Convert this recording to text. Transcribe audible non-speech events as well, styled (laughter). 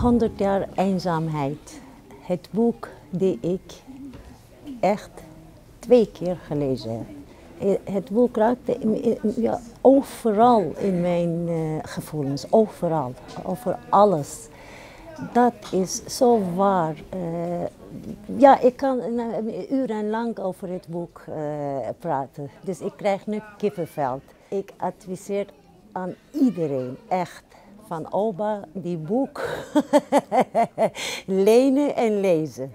100 jaar eenzaamheid. Het boek die ik echt twee keer gelezen heb. Het boek raakte ja, overal in mijn eh, gevoelens, overal, over alles. Dat is zo waar. Eh, ja, ik kan urenlang over het boek eh, praten. Dus ik krijg nu kippenveld. Ik adviseer aan iedereen, echt, van Oba, die boek (laughs) lenen en lezen.